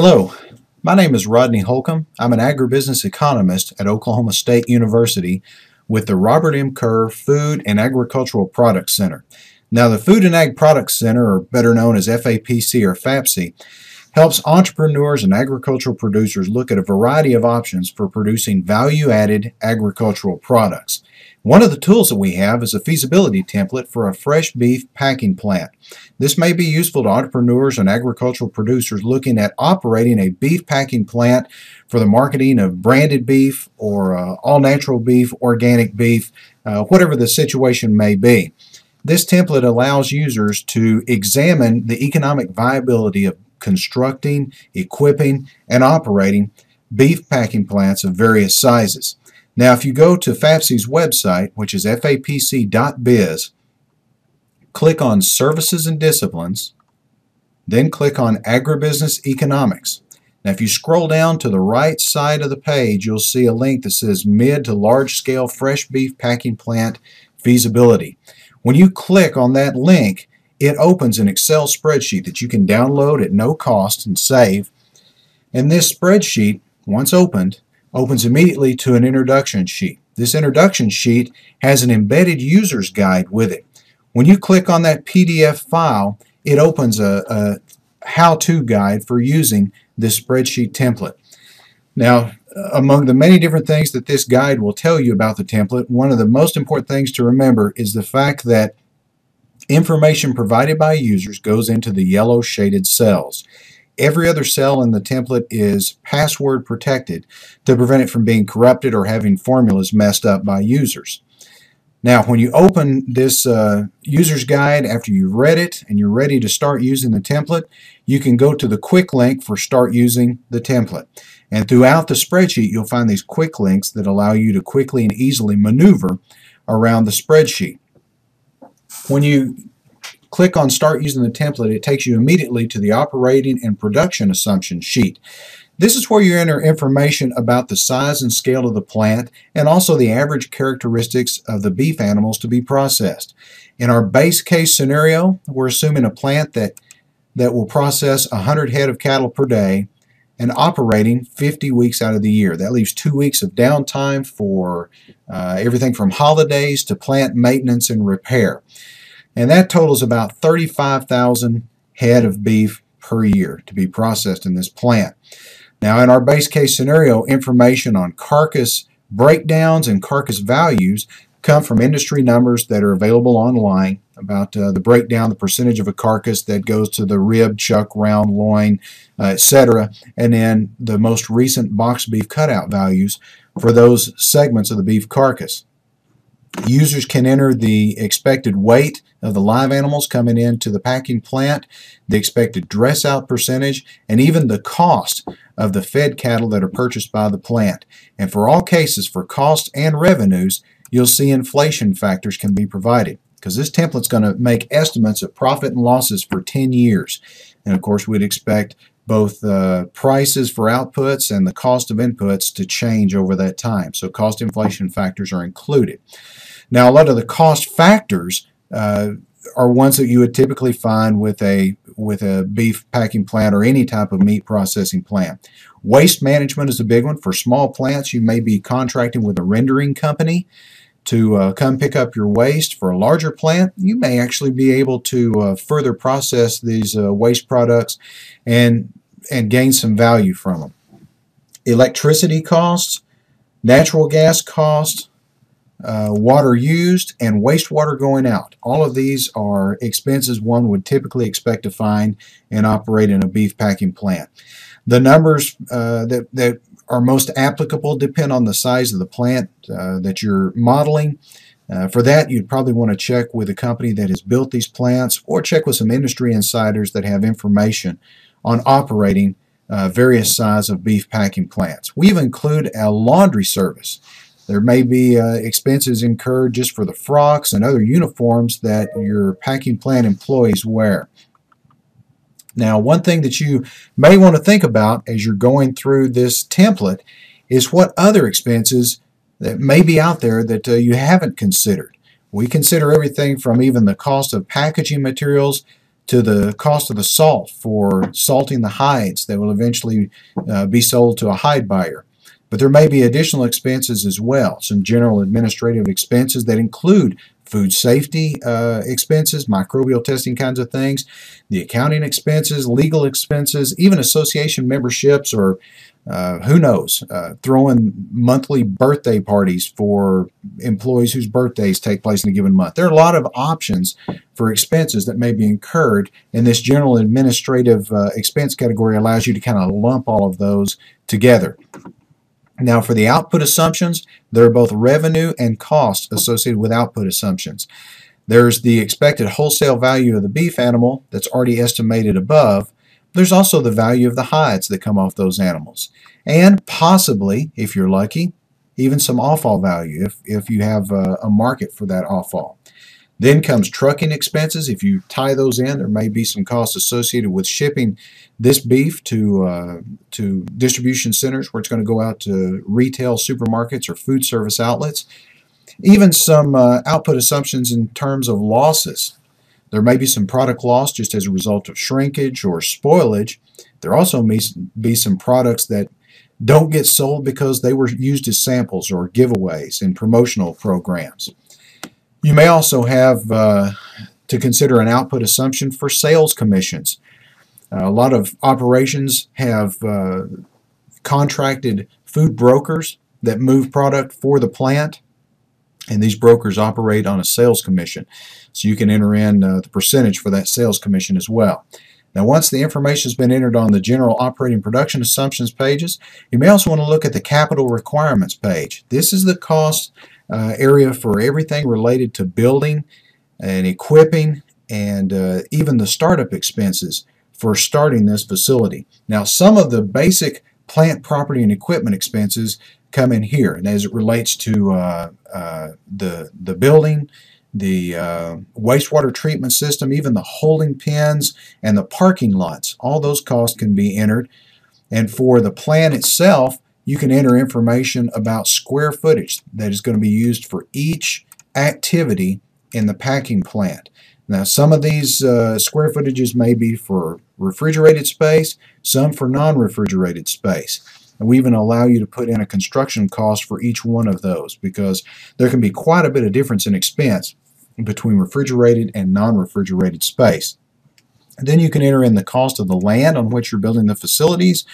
Hello, my name is Rodney Holcomb. I'm an agribusiness economist at Oklahoma State University with the Robert M. Kerr Food and Agricultural Products Center. Now, the Food and Ag Products Center, or better known as FAPC or FAPC, helps entrepreneurs and agricultural producers look at a variety of options for producing value-added agricultural products. One of the tools that we have is a feasibility template for a fresh beef packing plant. This may be useful to entrepreneurs and agricultural producers looking at operating a beef packing plant for the marketing of branded beef or uh, all-natural beef, organic beef, uh, whatever the situation may be. This template allows users to examine the economic viability of constructing, equipping, and operating beef packing plants of various sizes. Now, if you go to FAPC's website, which is fapc.biz, click on Services and Disciplines, then click on Agribusiness Economics. Now, if you scroll down to the right side of the page, you'll see a link that says Mid to Large Scale Fresh Beef Packing Plant Feasibility. When you click on that link, it opens an Excel spreadsheet that you can download at no cost and save. And this spreadsheet, once opened, opens immediately to an introduction sheet. This introduction sheet has an embedded user's guide with it. When you click on that PDF file, it opens a, a how-to guide for using this spreadsheet template. Now, among the many different things that this guide will tell you about the template, one of the most important things to remember is the fact that Information provided by users goes into the yellow shaded cells. Every other cell in the template is password protected to prevent it from being corrupted or having formulas messed up by users. Now, when you open this uh, user's guide after you've read it and you're ready to start using the template, you can go to the quick link for start using the template. And throughout the spreadsheet, you'll find these quick links that allow you to quickly and easily maneuver around the spreadsheet. When you click on Start Using the Template, it takes you immediately to the Operating and Production Assumption sheet. This is where you enter information about the size and scale of the plant and also the average characteristics of the beef animals to be processed. In our base case scenario, we're assuming a plant that, that will process 100 head of cattle per day and operating 50 weeks out of the year. That leaves two weeks of downtime for uh, everything from holidays to plant maintenance and repair. And that totals about 35,000 head of beef per year to be processed in this plant. Now in our base case scenario, information on carcass breakdowns and carcass values come from industry numbers that are available online about uh, the breakdown, the percentage of a carcass that goes to the rib, chuck, round, loin, uh, etc., and then the most recent box beef cutout values for those segments of the beef carcass. Users can enter the expected weight of the live animals coming into the packing plant, the expected dress out percentage, and even the cost of the fed cattle that are purchased by the plant. And for all cases, for cost and revenues, you'll see inflation factors can be provided because this template's going to make estimates of profit and losses for 10 years. And of course, we'd expect both the prices for outputs and the cost of inputs to change over that time. So cost inflation factors are included. Now, a lot of the cost factors uh, are ones that you would typically find with a with a beef packing plant or any type of meat processing plant. Waste management is a big one. For small plants, you may be contracting with a rendering company to uh, come pick up your waste. For a larger plant, you may actually be able to uh, further process these uh, waste products and, and gain some value from them. Electricity costs, natural gas costs, uh, water used, and wastewater going out. All of these are expenses one would typically expect to find and operate in a beef packing plant. The numbers uh, that, that are most applicable depend on the size of the plant uh, that you're modeling. Uh, for that, you'd probably want to check with a company that has built these plants or check with some industry insiders that have information on operating uh, various size of beef packing plants. We include a laundry service. There may be uh, expenses incurred just for the frocks and other uniforms that your packing plant employees wear. Now, one thing that you may want to think about as you're going through this template is what other expenses that may be out there that uh, you haven't considered. We consider everything from even the cost of packaging materials to the cost of the salt for salting the hides that will eventually uh, be sold to a hide buyer. But there may be additional expenses as well, some general administrative expenses that include food safety uh, expenses, microbial testing kinds of things, the accounting expenses, legal expenses, even association memberships or uh, who knows, uh, throwing monthly birthday parties for employees whose birthdays take place in a given month. There are a lot of options for expenses that may be incurred, and this general administrative uh, expense category allows you to kind of lump all of those together. Now for the output assumptions, there are both revenue and cost associated with output assumptions. There's the expected wholesale value of the beef animal that's already estimated above. There's also the value of the hides that come off those animals. And possibly, if you're lucky, even some offal value if, if you have a, a market for that offal. Then comes trucking expenses. If you tie those in, there may be some costs associated with shipping this beef to uh, to distribution centers where it's going to go out to retail supermarkets or food service outlets. Even some uh, output assumptions in terms of losses. There may be some product loss just as a result of shrinkage or spoilage. There also may be some products that don't get sold because they were used as samples or giveaways in promotional programs. You may also have uh, to consider an output assumption for sales commissions. Uh, a lot of operations have uh, contracted food brokers that move product for the plant, and these brokers operate on a sales commission. So you can enter in uh, the percentage for that sales commission as well. Now once the information has been entered on the general operating production assumptions pages, you may also want to look at the capital requirements page. This is the cost uh, area for everything related to building and equipping and uh, even the startup expenses for starting this facility. Now some of the basic plant property and equipment expenses come in here and as it relates to uh, uh the, the building, the uh, wastewater treatment system, even the holding pens and the parking lots. All those costs can be entered. And for the plant itself, you can enter information about square footage that is going to be used for each activity in the packing plant. Now some of these uh, square footages may be for refrigerated space, some for non-refrigerated space. And we even allow you to put in a construction cost for each one of those because there can be quite a bit of difference in expense between refrigerated and non-refrigerated space. And then you can enter in the cost of the land on which you're building the facilities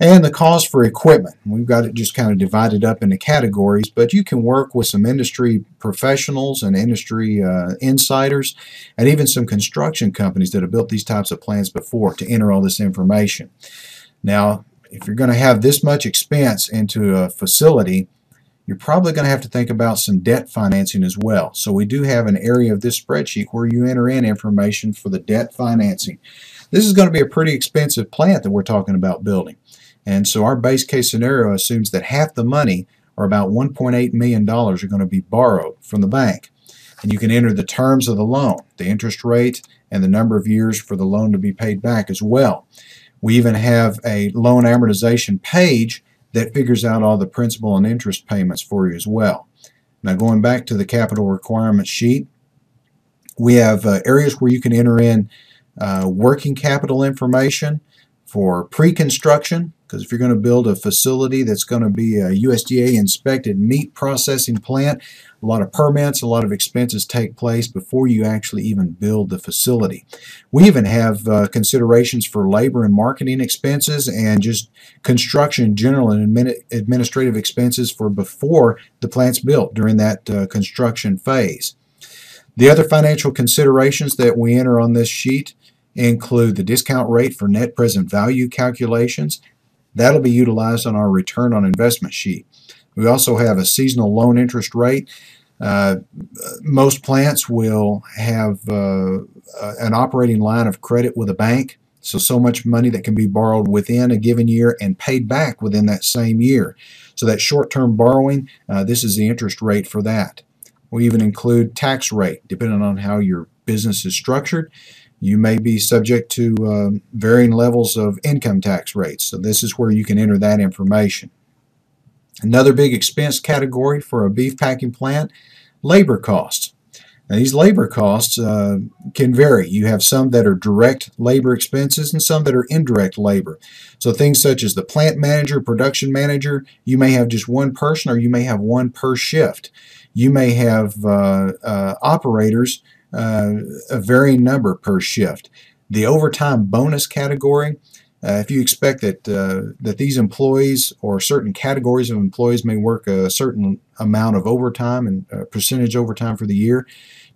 and the cost for equipment. We've got it just kind of divided up into categories, but you can work with some industry professionals and industry uh, insiders and even some construction companies that have built these types of plans before to enter all this information. Now, if you're going to have this much expense into a facility, you're probably going to have to think about some debt financing as well. So we do have an area of this spreadsheet where you enter in information for the debt financing. This is going to be a pretty expensive plant that we're talking about building. And so our base case scenario assumes that half the money, or about $1.8 million, are going to be borrowed from the bank. And you can enter the terms of the loan, the interest rate, and the number of years for the loan to be paid back as well. We even have a loan amortization page that figures out all the principal and interest payments for you as well. Now going back to the capital requirement sheet, we have uh, areas where you can enter in uh, working capital information for pre-construction, because if you're going to build a facility that's going to be a USDA inspected meat processing plant, a lot of permits, a lot of expenses take place before you actually even build the facility. We even have uh, considerations for labor and marketing expenses and just construction general and admin administrative expenses for before the plant's built during that uh, construction phase. The other financial considerations that we enter on this sheet include the discount rate for net present value calculations, That'll be utilized on our return on investment sheet. We also have a seasonal loan interest rate. Uh, most plants will have uh, an operating line of credit with a bank, so so much money that can be borrowed within a given year and paid back within that same year. So that short-term borrowing, uh, this is the interest rate for that. We even include tax rate, depending on how your business is structured you may be subject to uh, varying levels of income tax rates. So this is where you can enter that information. Another big expense category for a beef packing plant, labor costs. Now, these labor costs uh, can vary. You have some that are direct labor expenses and some that are indirect labor. So things such as the plant manager, production manager, you may have just one person or you may have one per shift. You may have uh, uh, operators, uh, a varying number per shift. The overtime bonus category, uh, if you expect that uh, that these employees or certain categories of employees may work a certain amount of overtime and percentage overtime for the year,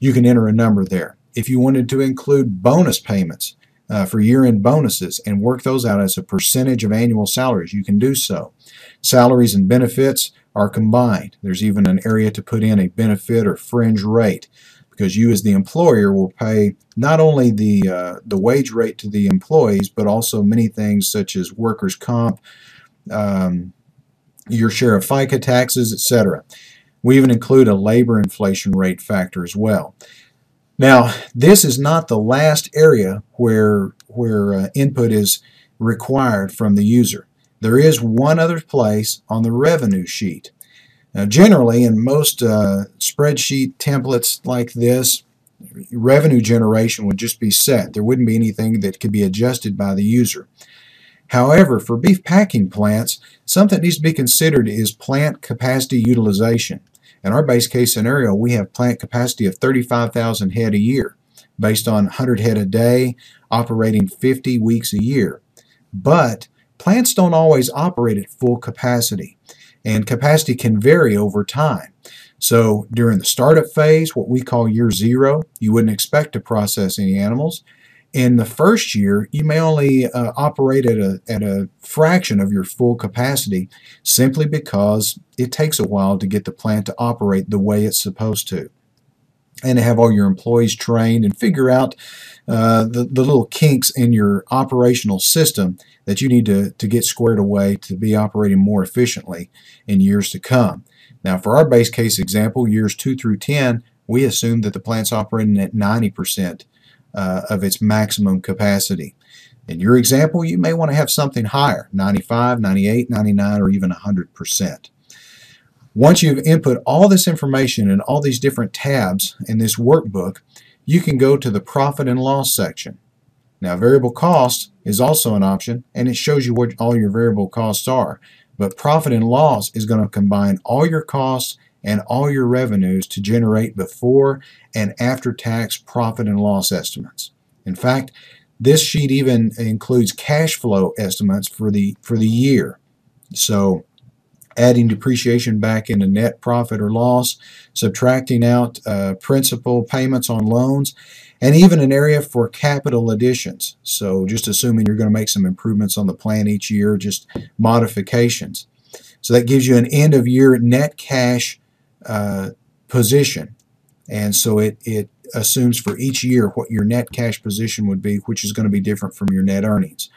you can enter a number there. If you wanted to include bonus payments uh, for year-end bonuses and work those out as a percentage of annual salaries, you can do so. Salaries and benefits are combined. There's even an area to put in a benefit or fringe rate because you as the employer will pay not only the uh, the wage rate to the employees but also many things such as workers comp um, your share of FICA taxes etc we even include a labor inflation rate factor as well. Now this is not the last area where where uh, input is required from the user. There is one other place on the revenue sheet now, generally, in most uh, spreadsheet templates like this, revenue generation would just be set. There wouldn't be anything that could be adjusted by the user. However, for beef packing plants, something that needs to be considered is plant capacity utilization. In our base case scenario, we have plant capacity of 35,000 head a year, based on 100 head a day, operating 50 weeks a year. But plants don't always operate at full capacity and capacity can vary over time. So during the startup phase, what we call year zero, you wouldn't expect to process any animals. In the first year, you may only uh, operate at a, at a fraction of your full capacity simply because it takes a while to get the plant to operate the way it's supposed to and have all your employees trained and figure out uh, the, the little kinks in your operational system that you need to, to get squared away to be operating more efficiently in years to come. Now for our base case example, years 2 through 10, we assume that the plant's operating at 90% uh, of its maximum capacity. In your example, you may want to have something higher, 95, 98, 99, or even 100%. Once you've input all this information in all these different tabs in this workbook, you can go to the profit and loss section. Now variable cost is also an option and it shows you what all your variable costs are. But profit and loss is going to combine all your costs and all your revenues to generate before and after tax profit and loss estimates. In fact, this sheet even includes cash flow estimates for the for the year. So adding depreciation back into net profit or loss, subtracting out uh, principal payments on loans, and even an area for capital additions. So just assuming you're going to make some improvements on the plan each year, just modifications. So that gives you an end of year net cash uh, position. And so it, it assumes for each year what your net cash position would be, which is going to be different from your net earnings.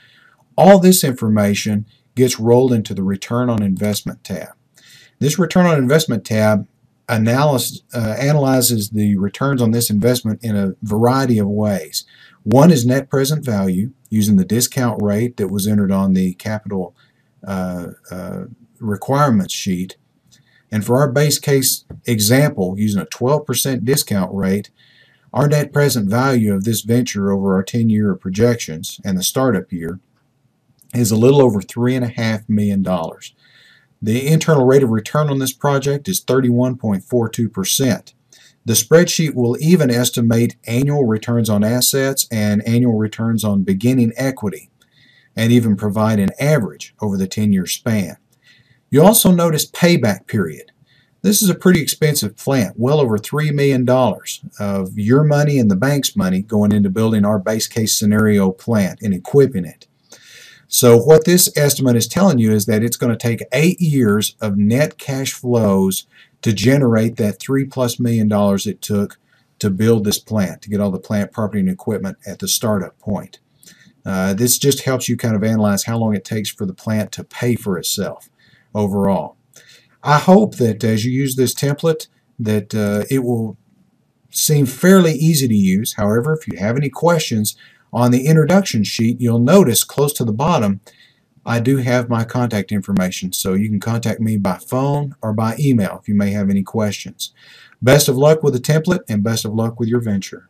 All this information gets rolled into the return on investment tab. This return on investment tab analysis, uh, analyzes the returns on this investment in a variety of ways. One is net present value using the discount rate that was entered on the capital uh, uh, requirements sheet. And for our base case example, using a 12% discount rate, our net present value of this venture over our 10-year projections and the startup year is a little over $3.5 million. The internal rate of return on this project is 31.42%. The spreadsheet will even estimate annual returns on assets and annual returns on beginning equity and even provide an average over the 10-year span. You also notice payback period. This is a pretty expensive plant, well over $3 million of your money and the bank's money going into building our base case scenario plant and equipping it. So what this estimate is telling you is that it's going to take eight years of net cash flows to generate that three plus million dollars it took to build this plant, to get all the plant property and equipment at the startup point. Uh, this just helps you kind of analyze how long it takes for the plant to pay for itself overall. I hope that as you use this template that uh, it will seem fairly easy to use. However, if you have any questions, on the introduction sheet, you'll notice close to the bottom, I do have my contact information, so you can contact me by phone or by email if you may have any questions. Best of luck with the template and best of luck with your venture.